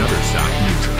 Shutterstock Neutral.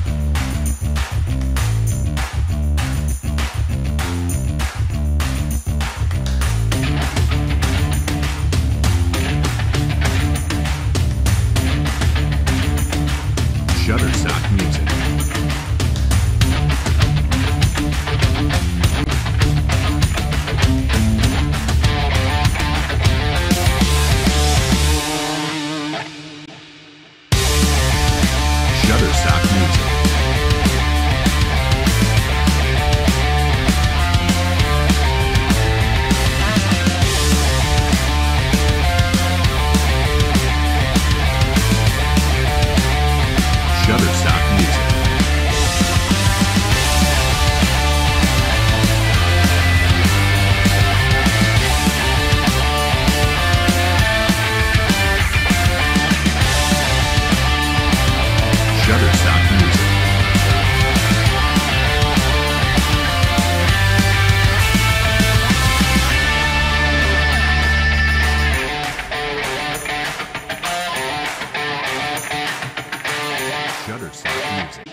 Music.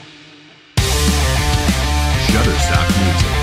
Shutterstock Music.